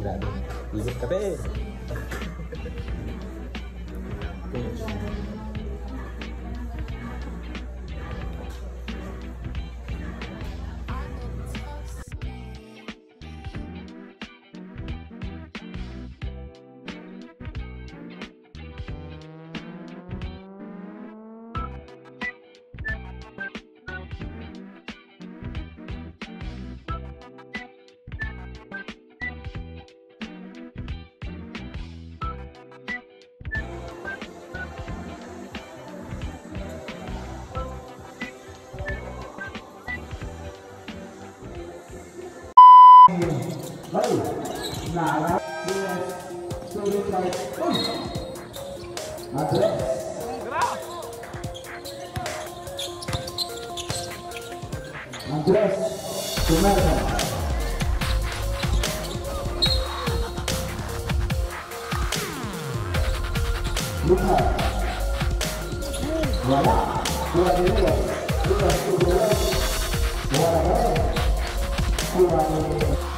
Grabe. Isip kape. Finish. Ka pa eh. Finish. Baru. Nah, lah. Dua. Suruh baik. Pun. Ada. Andres. Sumarno. Luka. Wala. Dua dua. Dua dua. Wala. Dua dua.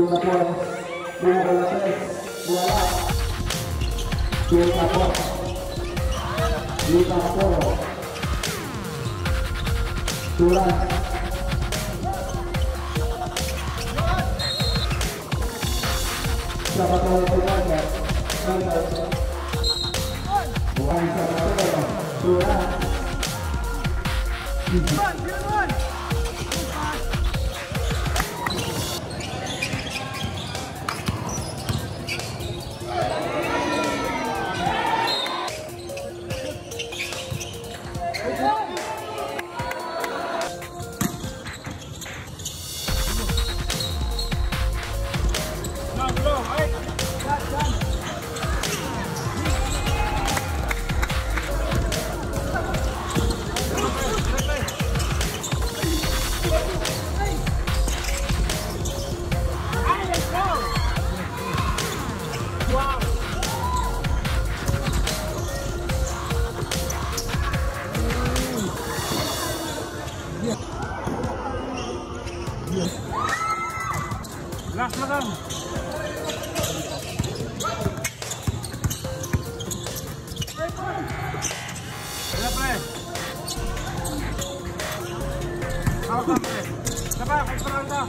dua gol dua bola tres dua dua gol lima gol dua berapa gol berapa bukan berapa gol dua lang. Kaya pre. Ako ka pre. Kaya pa, kaya pa lang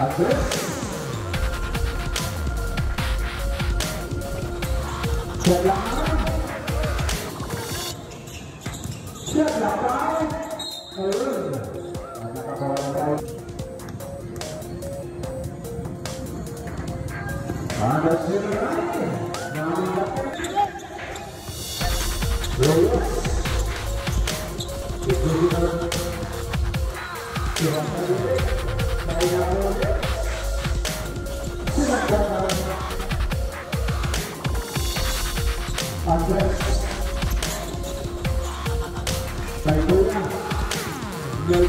আছে เชือกหลับไปเออหลับไปมาเดี๋ยวเชือกไปมาเดี๋ยวเดี๋ยวเดี๋ยวเดี๋ยว Andre. Thầy tôi nha. Người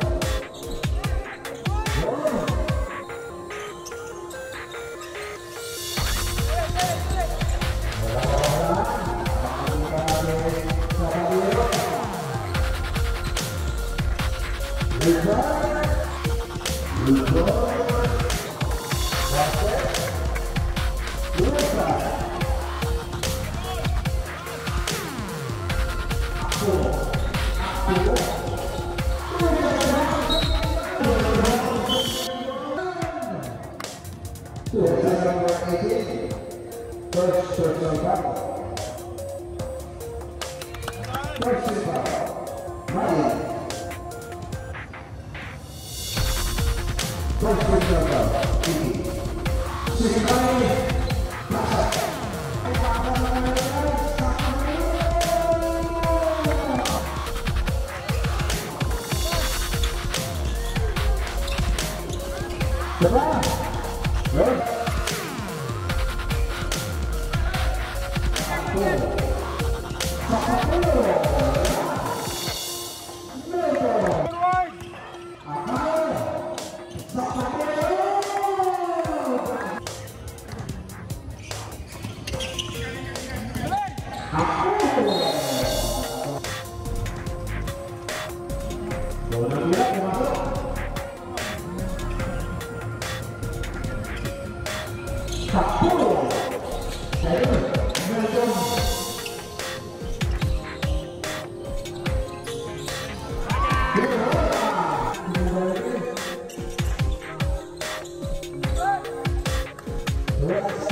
First is Berapa? Berapa? Satu. Satu. Yes.